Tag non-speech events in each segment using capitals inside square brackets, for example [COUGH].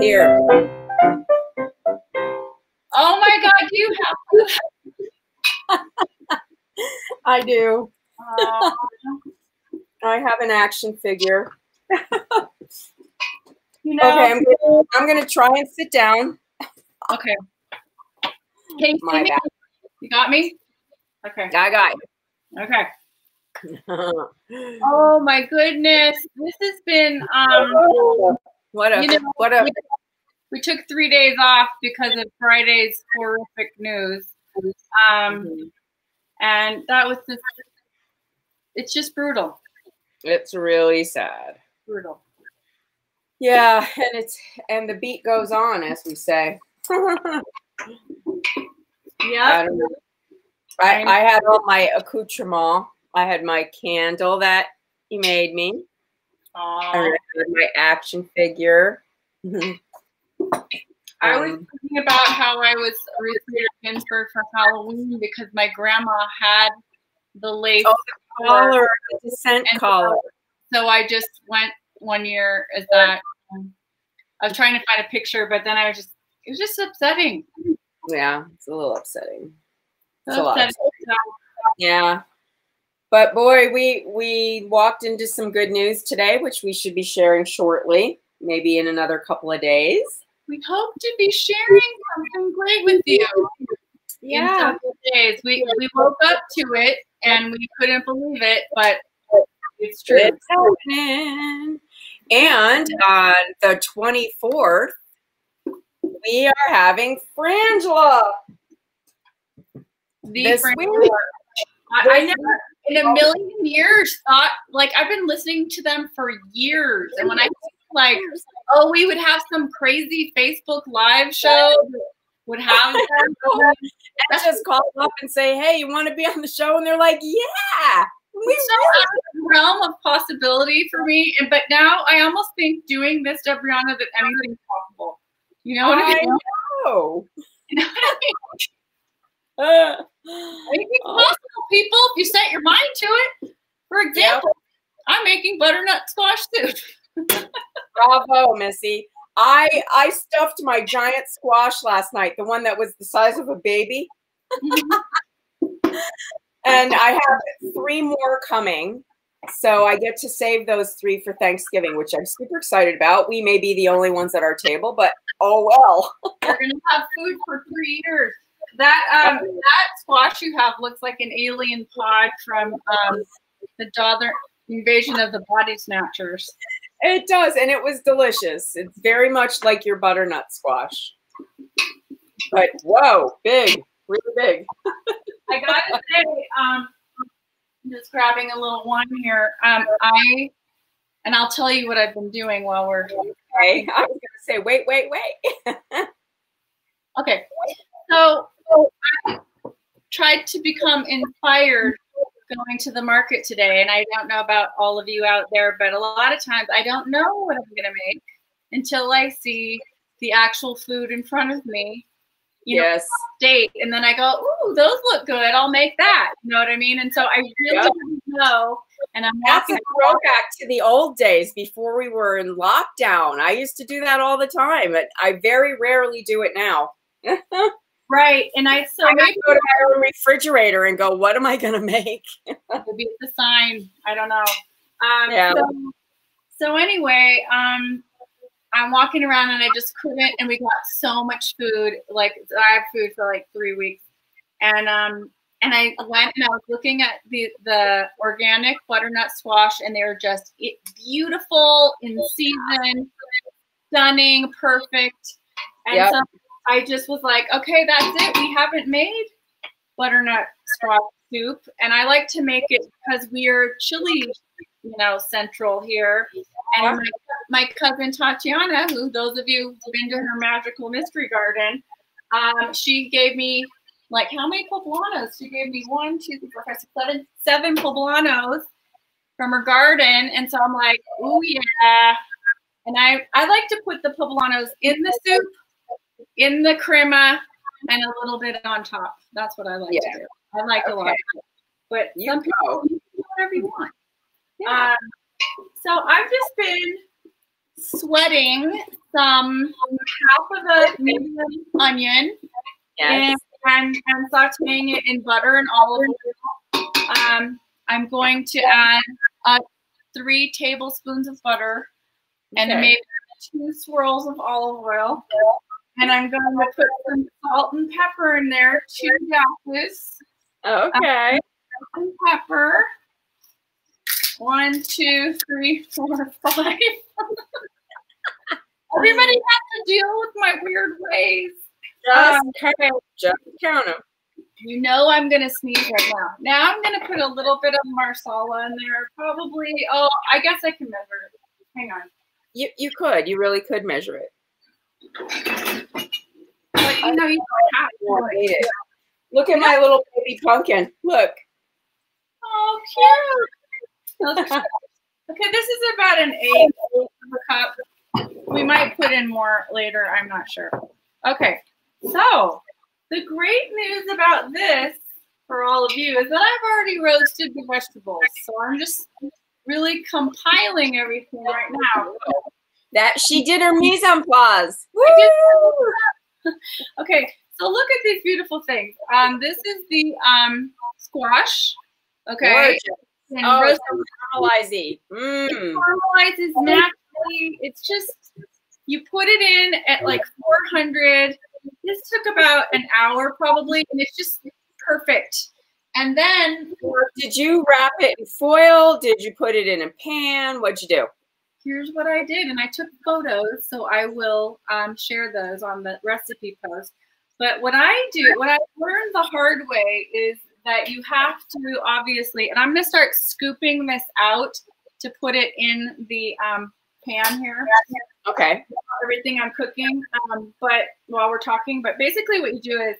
Here. Oh my God, you have. [LAUGHS] I do. Uh, I have an action figure. Know. Okay, I'm gonna, I'm gonna try and sit down. Okay. Can you, My see me? you got me? Okay. I got you. Okay. [LAUGHS] Oh my goodness. This has been um what a you know, what a we took three days off because of Friday's horrific news. Um Mhm. and that was just it's just brutal. it's really sad. Brutal. Yeah, and it's and the beat goes on, as we say. Yeah. don't. I, I had all my accoutrement. I had my candle that he made me. I had my action figure. I was Um, thinking about how I was recently at Ginsburg for Halloween because my grandma had the lace Oh, collar. collar, the dissent collar. So I just went one year as that. I was trying to find a picture, but then I was just, it was just upsetting. Yeah, it's a little upsetting. So It's a lot upsetting. Yeah. But boy, we we walked into some good news today, which we should be sharing shortly, maybe in another couple of days. We hope to be sharing something great with you several days. We, we woke up to it and we couldn't believe it, but it's true. It's happening. And on the 24th, we are having Frangela. The This week. I, I never in a million years thought like I've been listening to them for years. And when I think, like, oh, we would have some crazy Facebook live show would have [LAUGHS] them. I just call them up and say, hey, you want to be on the show? And they're like, yeah. We so out of the realm of possibility for me. And but now I almost think doing this to Brianna that anything's possible. You know what I I mean? know. You know what I mean? Uh, Anything's Oh. possible, people, if you set your mind to it. For example, I'm making butternut squash soup. Bravo, Missy. I I stuffed my giant squash last night, the one that was the size of a baby, [LAUGHS] [LAUGHS] and I have three more coming. So I get to save those three for Thanksgiving, which I'm super excited about. We may be the only ones at our table, but oh well. [LAUGHS] We're gonna have food for three years. That um that squash you have looks like an alien pod from um the Daughter Invasion of the Body Snatchers. It does, and it was delicious. It's very much like your butternut squash. But whoa, big, really big. [LAUGHS] I gotta say, um, just grabbing a little one here. Um, I and I'll tell you what I've been doing while we're Okay, I was gonna say, wait, wait, wait. [LAUGHS] okay. So, so I tried to become inspired going to the market today, and I don't know about all of you out there, but a lot of times I don't know what I'm gonna make until I see the actual food in front of me. You know, yes. date and then I go, ooh, those look good. I'll make that. You know what I mean? And so I really Yep. know. And I'm That's a throwback to the old days before we were in lockdown. I used to do that all the time, but I very rarely do it now. [LAUGHS] Right. And I so gotta maybe go to my own refrigerator and go, what am I gonna make? [LAUGHS] maybe it's a sign. I don't know. Um Yeah. so, so anyway, um I'm walking around and I just couldn't and we got so much food. Like I have food for like three weeks. And um and I went and I was looking at the the organic butternut squash, and they were just it, beautiful in season, stunning, perfect. And Yep. so I just was like, okay, that's it. We haven't made butternut squash soup, and I like to make it because we are chili, you know, central here. And my, my cousin Tatiana, who those of you who've been to her magical mystery garden, um, she gave me like how many poblanos? She gave me one, two, three, four, five, six, seven, seven poblanos from her garden. And so I'm like, oh yeah. And I, I like to put the poblanos in the soup, in the crema, and a little bit on top. That's what I like Yeah. to do. I like a lot. But You some people you can do whatever you want. Yeah. Um, so I've just been sweating some half of a medium onion Yes. and, and, and sauteing it in butter and olive oil. Um, I'm going to add uh, three tablespoons of butter and Okay. maybe two swirls of olive oil. And I'm going to put some salt and pepper in there, two dashes Okay. and pepper. One, two, three, four, five. [LAUGHS] Everybody has to deal with my weird ways. Just Um, count. Just count them. You know I'm gonna sneeze right now. Now I'm gonna put a little bit of marsala in there. Probably. Oh, I guess I can measure it. Hang on. You you could. You really could measure it. But you know you don't have to. Look at my little baby pumpkin. Look. Oh, cute. [LAUGHS] Okay, this is about an eighth of a cup. We might put in more later. I'm not sure. Okay, so the great news about this for all of you is that I've already roasted the vegetables. So I'm just really compiling everything right now. That she did her mise en place. Okay, so look at these beautiful things. Um, this is the um squash. Okay. Gorgeous. And Oh, roasted so caramelized. Mmm. caramelizes naturally. It's just you put it in at like 400. This took about an hour probably, and it's just perfect. And then Did you wrap it in foil? Did you put it in a pan? What'd you do? here's what I did, and I took photos, so I will um, share those on the recipe post. But what I do, what I learned the hard way is that you have to obviously, and I'm gonna start scooping this out to put it in the um, pan here. Okay. everything I'm cooking. Um, but while we're talking, but basically what you do is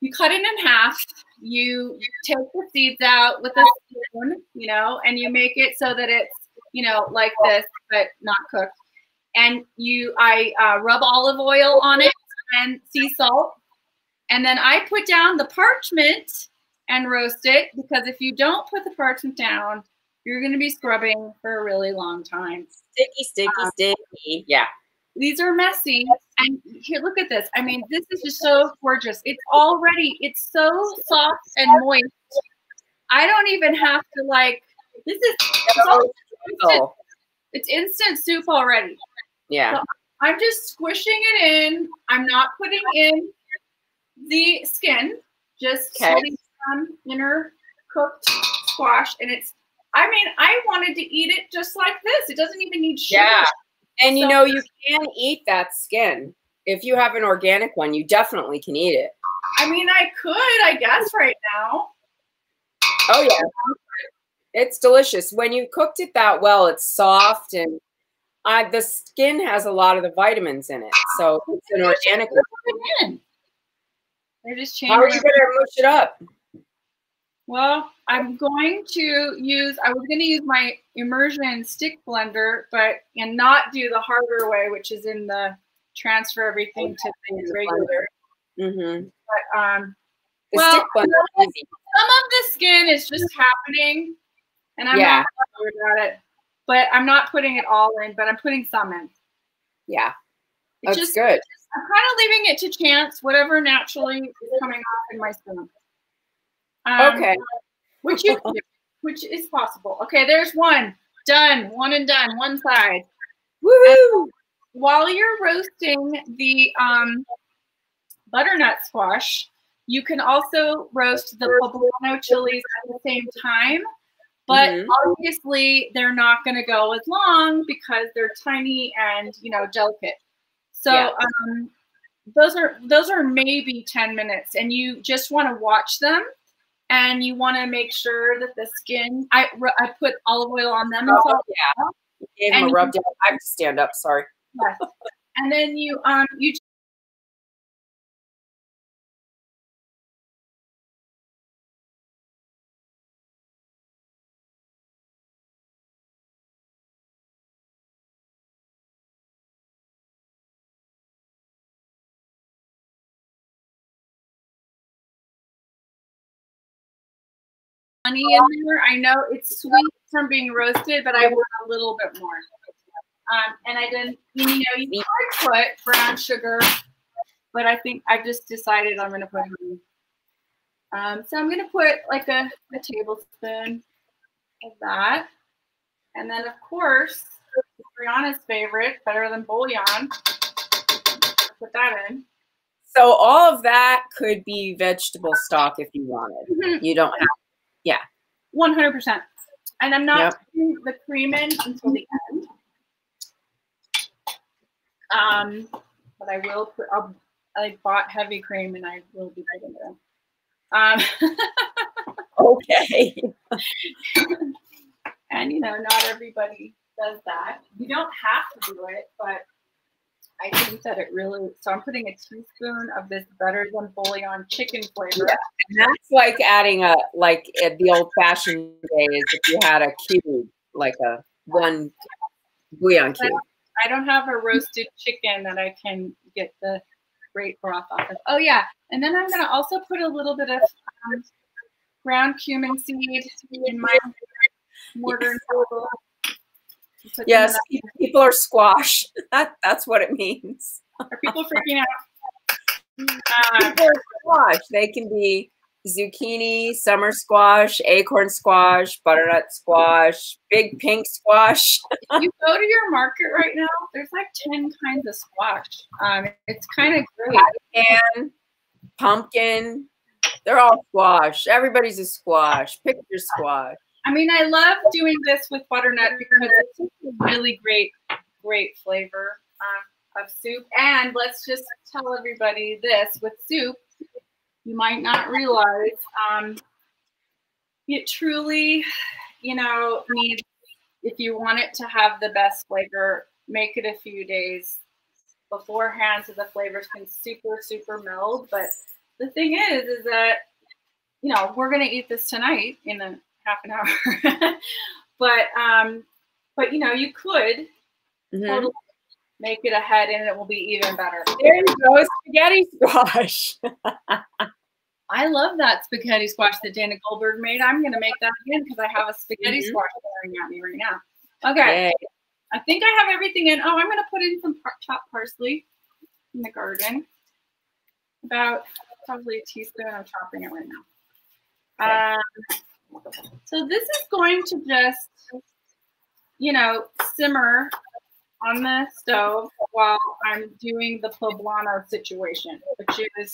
you cut it in half. You take the seeds out with a spoon, you know, and you make it so that it's, you know, like this, but not cooked. And you, I uh, rub olive oil on it and sea salt, and then I put down the parchment and roast it because if you don't put the parchment down, you're going to be scrubbing for a really long time. Sticky, sticky, Uh, sticky. Yeah. these are messy. And here look at this. I mean this is just so gorgeous. It's [LAUGHS] already it's so soft and moist. I don't even have to like this is it's, Oh, it's instant. soup already. Yeah. i'm just squishing it in. I'm not putting in the skin. Just Okay. Putting inner cooked squash and it's i mean i wanted to eat it just like this it doesn't even need sugar Yeah. And you know, you can eat that skin. If you have an organic one, you definitely can eat it. i mean i could i guess right now Oh yeah. It's delicious. When you cooked it that well, it's soft and uh, the skin has a lot of the vitamins in it. So it's an organic one. Put it in. They're just changing. How are you gonna mush it up? Well, I'm going to use. I was going to use my immersion stick blender, but and not do the harder way, which is in the transfer everything to the regular. Mm-hmm. But um, The Well, stick blender some of the skin is just happening, and I'm Yeah. not bothered about it. But I'm not putting it all in, but I'm putting some in. Yeah, It's that's just good. I'm kind of leaving it to chance, whatever naturally is coming off in my spoon. Um, Okay. Which you which is possible. Okay, there's one. Done. One and done. One side. Woohoo! While you're roasting the um, butternut squash, you can also roast the poblano chilies at the same time. But Mhm. obviously, they're not going to go as long because they're tiny and you know delicate. So Yeah. um, those are those are maybe ten minutes, and you just want to watch them, and you want to make sure that the skin. I I put olive oil on them and Oh, yeah. Gave And a rub down. I have to stand up. Sorry. Yes. And then you um you honey in there. I know it's sweet from being roasted, but I want a little bit more. Um, and I didn't, you know, you could put brown sugar, but I think I just decided I'm going to put honey. Um, so I'm going to put like a, a tablespoon of that. And then, of course, Brianna's favorite, better than bouillon. Put that in. So all of that could be vegetable stock if you wanted. Mhm. You don't have, yeah. 100%. And I'm not Yep. putting the cream in until the end. Um, but I will put, I'll, I bought heavy cream and I will be putting it in. Um, [LAUGHS] Okay. [LAUGHS] and you know, not everybody does that. You don't have to do it, but I think that it really, so I'm putting a teaspoon of this better than bouillon chicken flavor. Yeah. And that's like adding a like at the old fashioned days if you had a cube, like a one bouillon cube. I don't have a roasted chicken that I can get the great broth off of. Oh yeah, and then I'm gonna also put a little bit of um, ground cumin seed in my mortar and Yes, people are squash. [LAUGHS] That that's what it means. Are people freaking out? Uh, [LAUGHS] People are squash. They can be zucchini, summer squash, acorn squash, butternut squash, big pink squash. [LAUGHS] you go to your market right now. There's like ten kinds of squash. Um, it's kind of great. and pumpkin. They're all squash. Everybody's a squash. Pick your squash. I mean, I love doing this with butternut because it's a really great, great flavor uh, of soup. And let's just tell everybody this with soup, you might not realize um, it truly, you know, needs, if you want it to have the best flavor, make it a few days beforehand so the flavors can super, super meld. But the thing is, is that, you know, we're going to eat this tonight in a half an hour. [LAUGHS] but um, but you know, you could Mhm. totally make it ahead, and it will be even better. There you go, spaghetti squash. [LAUGHS] I love that spaghetti squash that Dana Goldberg made. I'm gonna make that again because I have a spaghetti Mhm. squash staring at me right now. Okay, Yay. I think I have everything in. Oh, I'm gonna put in some par- chopped parsley in the garden. About probably a teaspoon. I'm chopping it right now. Um, so this is going to just, you know, simmer on the stove while I'm doing the poblano situation, which is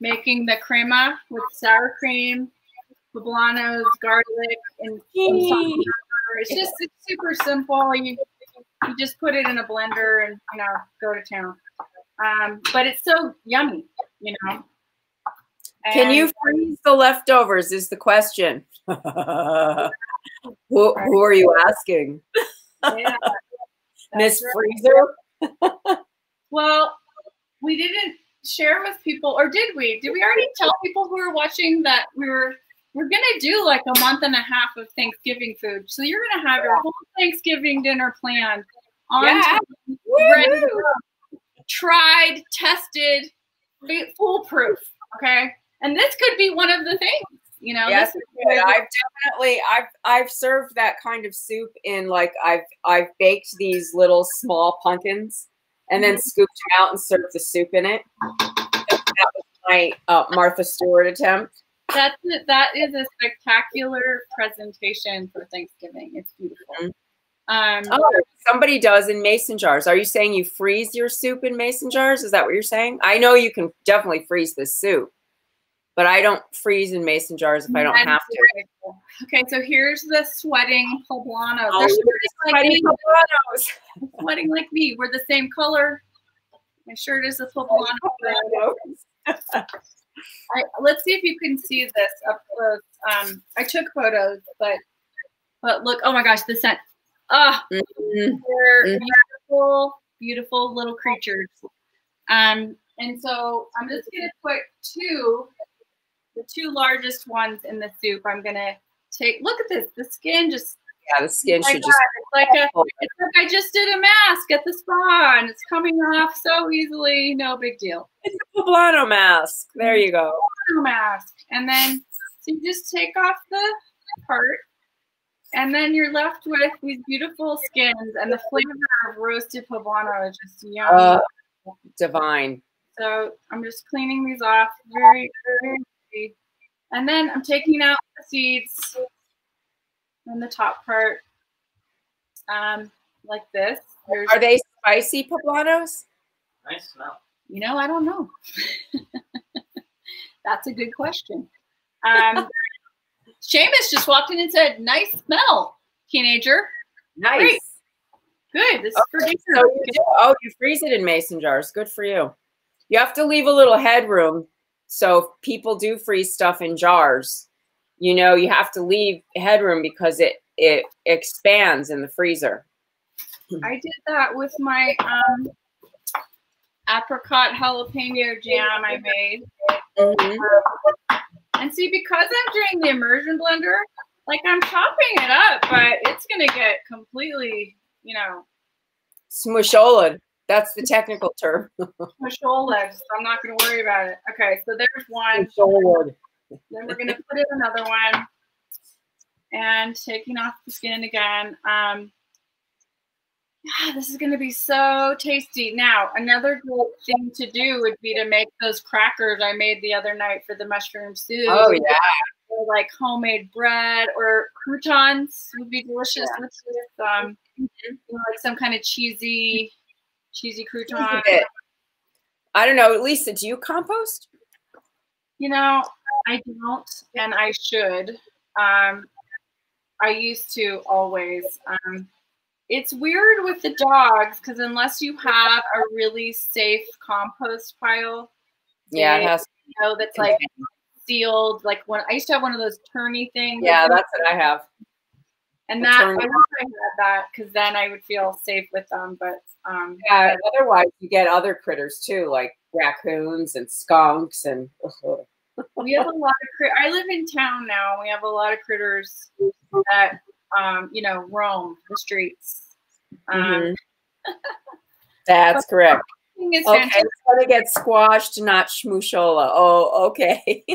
making the crema with sour cream, poblanos, garlic, and some salt and pepper. It's just it's super simple. You you just put it in a blender and you know go to town. Um, but it's so yummy, you know. Can you freeze the leftovers? Is the question. [LAUGHS] who, who are you asking? Yeah, [LAUGHS] Miss. Freezer? Well, we didn't share with people, or did we? Did we already tell people who were watching that we were we're gonna do like a month and a half of Thanksgiving food? So you're gonna have your whole Thanksgiving dinner planned on Yeah. ready tried, tested, be- foolproof. Okay, and this could be one of the things. You know, Yes, this I've definitely I've I've served that kind of soup in like I've I've baked these little small pumpkins and then scooped them out and served the soup in it. That was my uh, Martha Stewart attempt. That's that is a spectacular presentation for Thanksgiving. It's beautiful. Mhm. Um, Oh, somebody does in mason jars. Are you saying you freeze your soup in mason jars? Is that what you're saying? I know you can definitely freeze the soup, but I don't freeze in mason jars if I don't that have to. Okay, so here's the sweating poblano. Oh, They're look sort at of like poblanos. sweating like me. We're the same color. My shirt is a poblano. [LAUGHS] I, let's see if you can see this up close. Um, I took photos, but but look, oh my gosh, the scent. Ah, Mhm. they're Mhm. beautiful, beautiful little creatures. Um, and so I'm just gonna put two, the two largest ones in the soup. I'm gonna take. Look at this. The skin just Yeah, the skin should that. just. It's like a. It's like I just did a mask at the spa, and it's coming off so easily. No big deal. It's a poblano mask. There you go. No mask. And then So you just take off the part, and then you're left with these beautiful skins, and the flavor of roasted poblano is just yum. Uh, divine. So I'm just cleaning these off very, very easy. And then I'm taking out the seeds and the top part um, like this. There's, Are they spicy poblanos? Nice smell. you know, I don't know. [LAUGHS] That's a good question. Um, Seamus just walked in and said, nice smell, teenager. Nice. Great. Good. This is for dinner. so you do- oh, you freeze it in mason jars. Good for you. You have to leave a little headroom. So if people do freeze stuff in jars, you know, you have to leave headroom because it it expands in the freezer. I did that with my um, apricot jalapeno jam I made. Mhm. And see, because I'm doing the immersion blender, like I'm chopping it up, but it's gonna get completely, you know, Smushola. That's the technical term. mashola. So I'm not gonna worry about it. Okay, so there's one. Smushola. Then we're gonna put in another one, and taking off the skin again. Um, yeah, this is gonna be so tasty. Now, another good thing to do would be to make those crackers I made the other night for the mushroom soup. Oh yeah. or like homemade bread or croutons would be delicious with this. Um, you know, like some kind of cheesy, cheesy crouton. I don't know. Lisa, do you compost? You know, I don't, and I should. Um, I used to always. Um, it's weird with the dogs because unless you have a really safe compost pile, Yeah, it they- has. you know, that's like sealed. Like when I used to have one of those turny things. Yeah, that's what I have. And A that I wish I had that because then I would feel safe with them. But um, Yeah. Otherwise, you get other critters too, like raccoons and skunks and. we have a lot of crit- I live in town now. We have a lot of critters that um, you know roam the streets. Um, Mhm. [LAUGHS] That's correct. is Okay, fantastic. it's gonna get squashed, not shmushola. Oh, okay. [LAUGHS]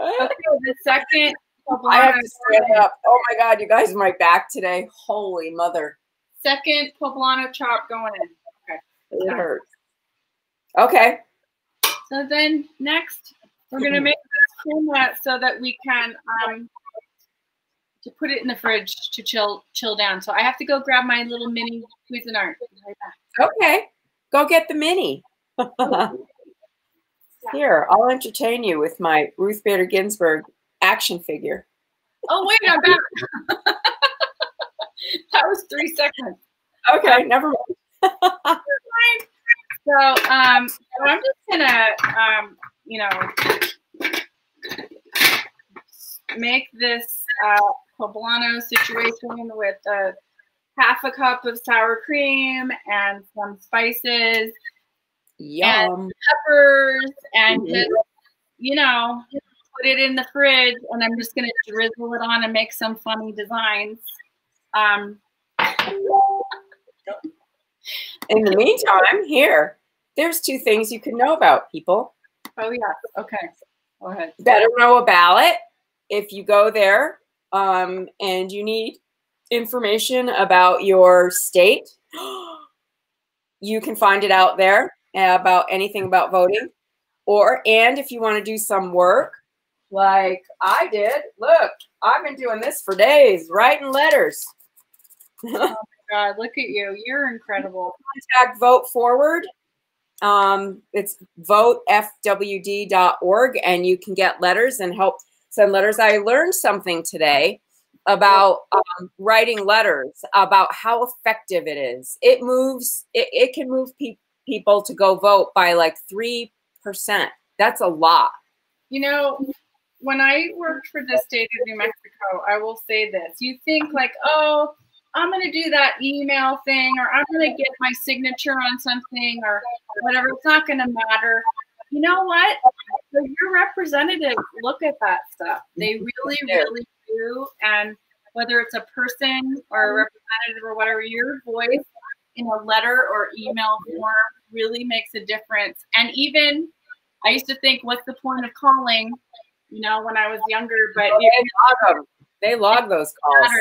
Okay, the second I have to stand up. Oh my god, you guys, my back today. Holy mother, second poblano chop going in. Okay. it hurts. Okay. So then next, we're gonna make this creamlet so that we can um, to put it in the fridge to chill chill down. So I have to go grab my little mini Cuisinart. Right. Okay. Go get the mini. [LAUGHS] Here, I'll entertain you with my Ruth Bader Ginsburg action figure. Oh wait, I'm back. [LAUGHS] [LAUGHS] that was three seconds. Okay, never mind. [LAUGHS] So um, so I'm just gonna um, you know make this uh, poblano situation with a half a cup of sour cream and some spices, Yum. peppers, and Mhm. just you know put it in the fridge. And I'm just gonna drizzle it on and make some funny designs. Um, In the meantime, here, there's two things you can know about people. oh yeah, okay, go ahead. better know a ballot if you go there um, and you need information about your state [GASPS] you can find it out there about anything about voting or and if you want to do some work like i did look i've been doing this for days writing letters [LAUGHS] God, look at you. You're incredible. contact vote forward um, it's votefwd.org and you can get letters and help send letters i learned something today about um, writing letters about how effective it is it moves it, it can move pe- people to go vote by like 3% that's a lot You know, when I worked for the state of New Mexico, I will say this. You think like, oh, I'm going to do that email thing, or I'm going to get my signature on something, or whatever. It's not going to matter. You know what? So your representatives look at that stuff. They mm-hmm. really, really do. And whether it's a person or a mm-hmm. representative or whatever, your voice in a letter or email form really makes a difference. And even I used to think, what's the point of calling? you know, when I was younger. But oh, they, log them. they log those calls.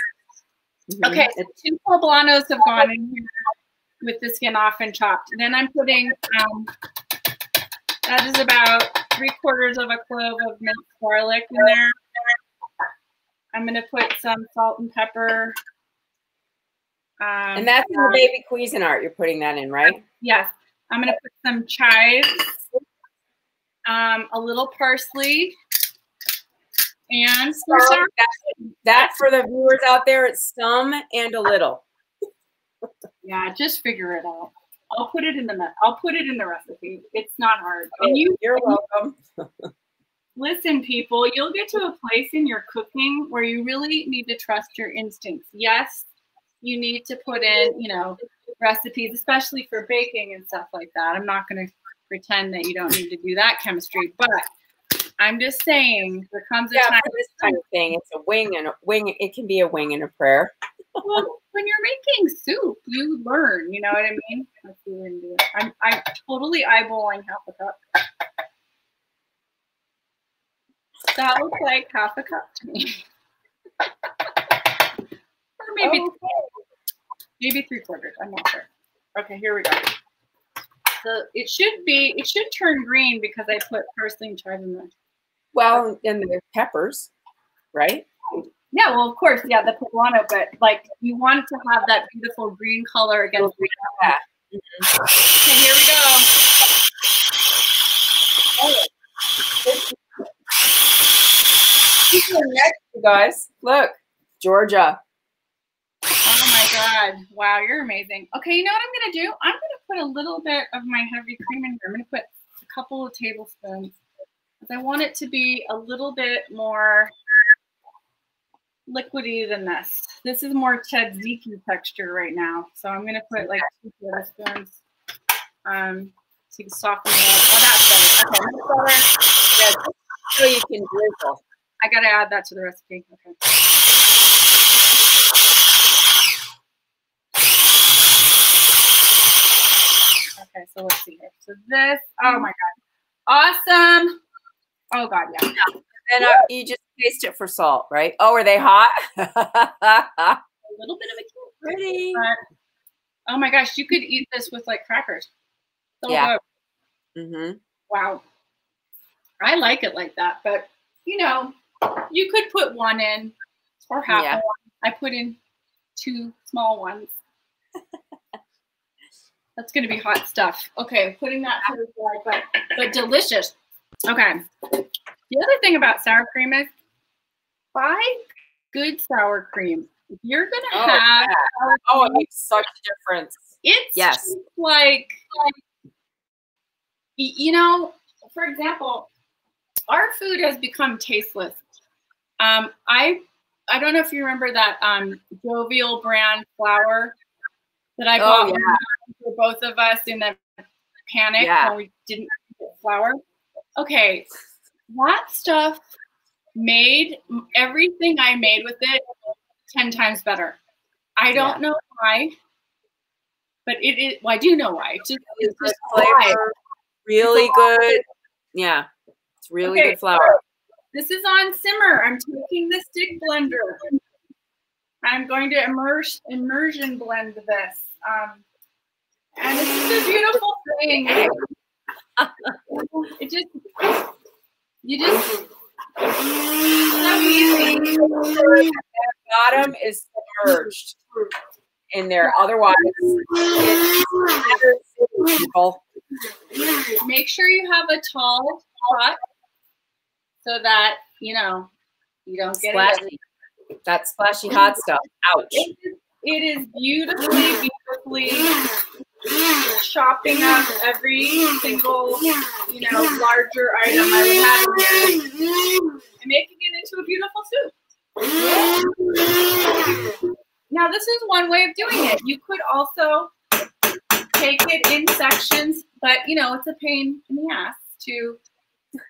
Mm-hmm. Okay, so two poblanos have gone in here with the skin off and chopped. Then I'm putting, um, that is about three quarters of a clove of minced garlic in there. I'm going to put some salt and pepper. Um, and that's in the baby Cuisinart. You're putting that in, right? Yes. I'm going to put some chives, um, a little parsley, and some so that, that for the viewers out there, it's some and a little. yeah, just figure it out. I'll put it in the I'll put it in the recipe. It's not hard. And oh, you you're welcome. listen, people, you'll get to a place in your cooking where you really need to trust your instincts. Yes, you need to put in, you know, recipes, especially for baking and stuff like that. I'm not going to pretend that you don't need to do that chemistry, but I'm just saying there comes a yeah, time. This kind of thing, it's a wing and a wing. It can be a wing and a prayer. well, when you're making soup, you learn. You know what I mean? Let's see what I'm. I'm totally eyeballing half a cup. That looks like half a cup to me. [LAUGHS] or maybe okay. maybe three quarters. I'm not sure. Okay, here we go. So it should be it should turn green because I put parsley and chive in there. Well, and the peppers, right? Yeah, well, of course, yeah, the poblano, but like you want to have that beautiful green color against the that. Mm-hmm. Okay, here we go. next, you guys. Look, Georgia. Oh my God. Wow, you're amazing. Okay, you know what I'm going to do? I'm going to put a little bit of my heavy cream in here. I'm going to put a couple of tablespoons. I want it to be a little bit more liquidy than this. This is more tzatziki texture right now. So I'm going to put like two tablespoons um, can soften it up. Oh, that's better. Okay, that's better. Yeah, so you can drizzle. I got to add that to the recipe. Okay. Okay, so let's see here. So this, oh my God. Awesome. Oh God, yeah. yeah. And uh, you just taste it for salt, right? Oh, are they hot? [LAUGHS] a little bit of a kick. Pretty. But, oh my gosh, you could eat this with like crackers. So yeah. Mm-hmm. Wow. I like it like that, but you know, you could put one in or half yeah. one. I put in two small ones. [LAUGHS] That's gonna be hot stuff. Okay, putting that to the side, but but delicious. Okay. The other thing about sour cream is buy good sour cream. If you're gonna oh, have yeah. oh, it makes such a difference. It's yes, like, like you know, for example, our food has become tasteless. Um, I I don't know if you remember that um, Jovial brand flour that I bought oh, yeah. for both of us in the panic yeah. when we didn't get flour. Okay, that stuff made everything I made with it 10 times better. I don't yeah. know why, but it is, well, I do know why. It's just, it's just flavor, really good. Yeah, it's really okay. good flour. This is on simmer. I'm taking the stick blender. I'm going to immerse, immersion blend this. Um, and this is a beautiful thing. it just you just bottom is submerged in there. Otherwise, Make sure you have a tall pot so that you know you don't get splashy. That splashy hot stuff. Ouch. It is, it is beautifully, beautifully chopping up every single, you know, larger item I would have in there and making it into a beautiful soup. Now, this is one way of doing it. You could also take it in sections, but you know, it's a pain in the ass to,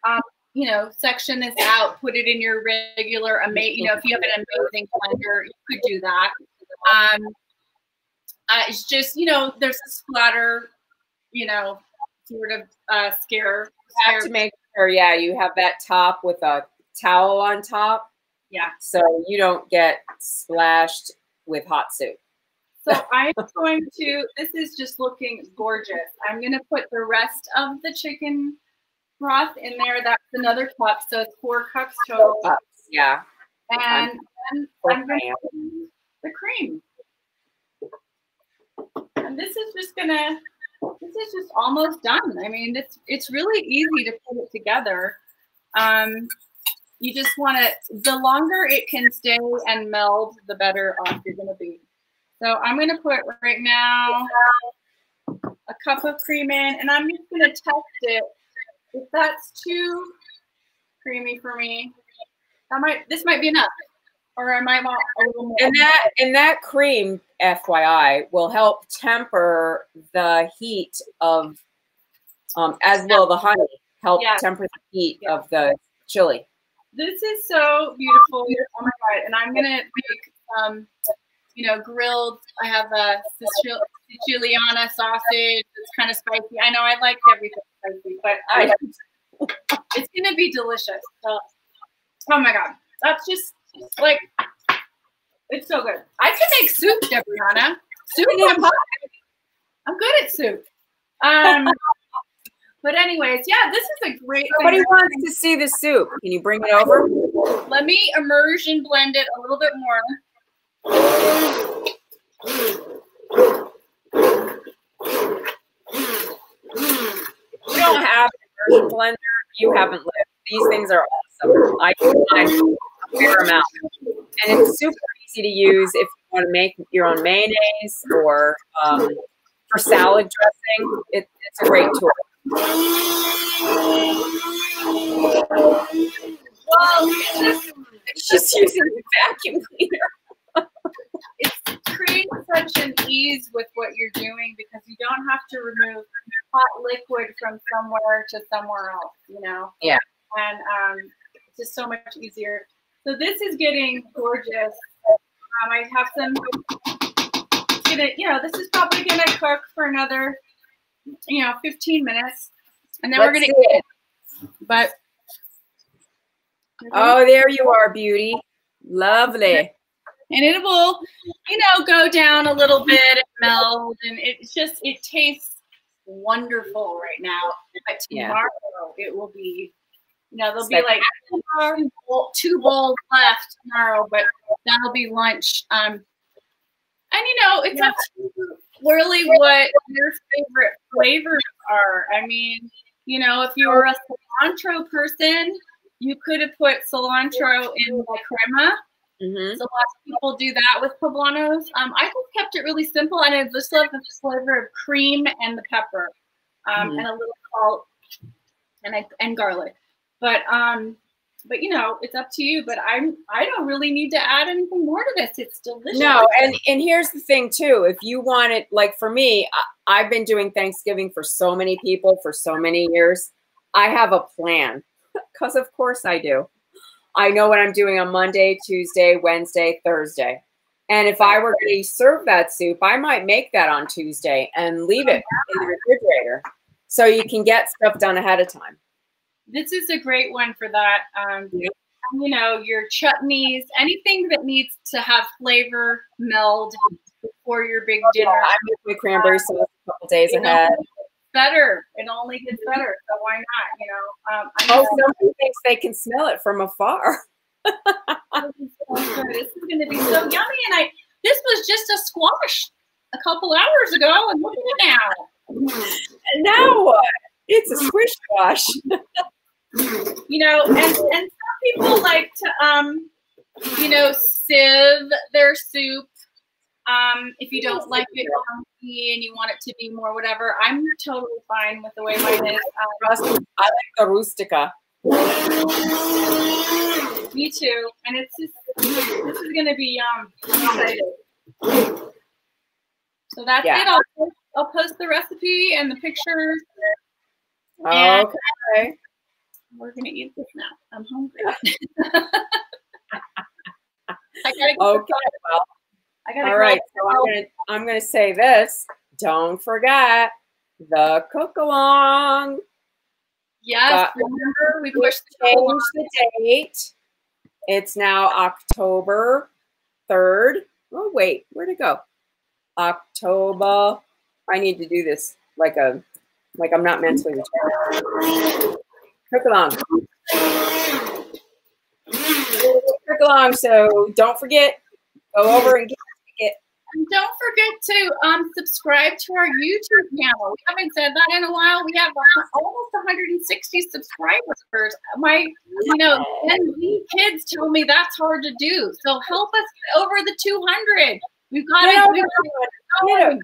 um, you know, section this out, put it in your regular, ama- you know, if you have an amazing blender, you could do that. Um, uh, it's just you know there's a splatter, you know, sort of uh, scare. You have to make sure, yeah, you have that top with a towel on top Yeah. so you don't get splashed with hot soup. So I'm going to, this is just looking gorgeous. I'm going to put the rest of the chicken broth in there. That's another cup. So it's four cups total. Cups, Yeah. And then I'm going to the cream. And this is just to, this is just almost done. I mean, it's, it's really easy to put it together. Um, you just want to, the longer it can stay and meld, the better off you're to be. So I'm to put right now a cup of cream in, and I'm just to test it. If that's too creamy for me, that might this might be enough, or I might want a little more. And that and that cream, FYI, will help temper the heat of, um, as well the honey help Yeah. temper the heat Yeah. of the chili. This is so beautiful. Oh my god! And I'm gonna make um, you know, grilled. I have a Sicil- Siciliana sausage. It's kind of spicy. I know I like everything spicy, but I, [LAUGHS] it's gonna be delicious. So, oh my god, that's just like it's so good. I can make soup, Debriana. Soup. I'm, I'm good at soup. Um, [LAUGHS] but anyways, yeah, this is a great. Somebody wants to see the soup. Can you bring it over? Let me immersion blend it a little bit more. You don't have an immersion blender. You haven't lived. These things are awesome. I can find a fair amount, and it's super easy to use if you want to make your own mayonnaise or um, for salad dressing. It, it's a great tool. Well, it's just using the vacuum cleaner. it creates such an ease with what you're doing because you don't have to remove hot liquid from somewhere to somewhere else, you know? Yeah. And um, it's just so much easier. So this is getting gorgeous. Um, I have some, gonna, you know, this is probably gonna cook for another, you know, 15 minutes. And then we're gonna see it. but Oh, there you are, beauty. Lovely. and it will, you know, go down a little bit and meld, and it's just it tastes wonderful right now. But Yeah. tomorrow it will be, you know, there'll be like- two bowl- two bowls left tomorrow, but that'll be lunch. Um, and you know, it's up to you really what your favorite flavors are. I mean, you know, if you were a cilantro person, you could have put cilantro in the crema. hmm So lots of people do that with poblanos. Um, I just kept it really simple, and I just love the flavor of cream and the pepper, um, Mhm. and a little salt, and I, and garlic. But um, but you know, it's up to you. But I'm I don't really need to add anything more to this. It's delicious. No, and and here's the thing too. If you want it, like for me, I, I've been doing Thanksgiving for so many people for so many years. I have a plan [LAUGHS] because, of course, I do. I know what I'm doing on Monday, Tuesday, Wednesday, Thursday. And if I were to serve that soup, I might make that on Tuesday and leave it in the refrigerator so you can get stuff done ahead of time. This is a great one for that. Um, Yeah. You know, your chutneys, anything that needs to have flavor meld before your big dinner. I make my cranberry sauce a couple days You know, ahead. better. It only gets better. So why not? You know. Um, I Oh, know somebody thinks they can smell it from afar. [LAUGHS] this is so good. This is going to be so yummy. And I, this was just a squash a couple hours ago, and look at it now. Now? It's a squish squash. [LAUGHS] You know, and and some people like to um, you know, sieve their soup. Um, if you don't like it and you want it to be more whatever, I'm totally fine with the way mine is. Um, I like the rustica. Me too. And it's just this is gonna be excited. So that's Yeah. it. I'll post, I'll post the recipe and the pictures. And- Okay. We're gonna eat this now. I'm hungry. [LAUGHS] I gotta get Okay. Well, I gotta all go. right. So I'm gonna I'm gonna say this. Don't forget the cook along. Yes, Got- remember we pushed the change the date. It's now October 3rd. Oh, wait, where'd it go? October. I need to do this like a like I'm not mentally retarded. Click along. Click along. So don't forget, go over and get it. And don't forget to um, subscribe to our YouTube channel. We haven't said that in a while. We have almost 160 subscribers. My, you know, and kids tell me that's hard to do. So help us get over the 200. We've got to. Get got 'em.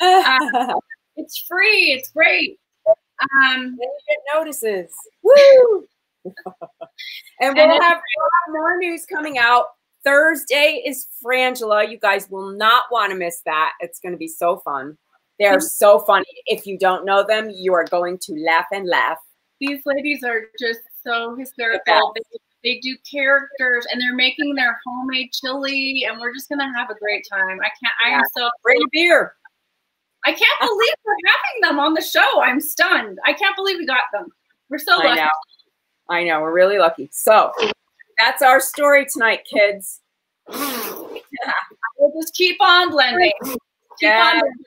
[LAUGHS] it's free. It's great. Um, notices. Woo! [LAUGHS] and we'll And- have more news coming out. Thursday is Frangela. You guys will not want to miss that. It's going to be so fun. They are so funny. If you don't know them, you are going to laugh and laugh. these ladies are just so hysterical. They, they do characters and they're making their homemade chili, and we're just gonna have a great time. I can't. I am so. Bring a beer. I can't [LAUGHS] believe we're having them on the show. I'm stunned. I can't believe we got them. We're so I lucky. know. I know. We're really lucky. So that's our story tonight, kids. [SIGHS] We'll just keep on blending. Keep Yeah. on Blending,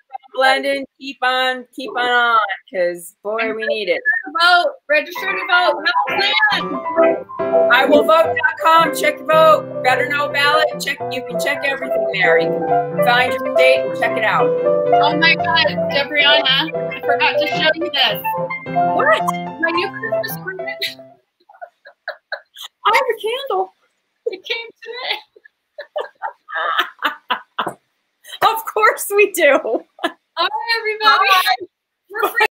keep on, keep on, on, because boy, we need it. vote. Register to vote. Have a plan. IWillVote.com. Check your vote. Better know ballot. Check. You can check everything there. You can find your state and check it out. Oh my God, Debriana, I forgot to show you this. What? My new Christmas ornament. I have a candle. It came today. [LAUGHS] Of course we do. All right, everybody. Bye. We're free.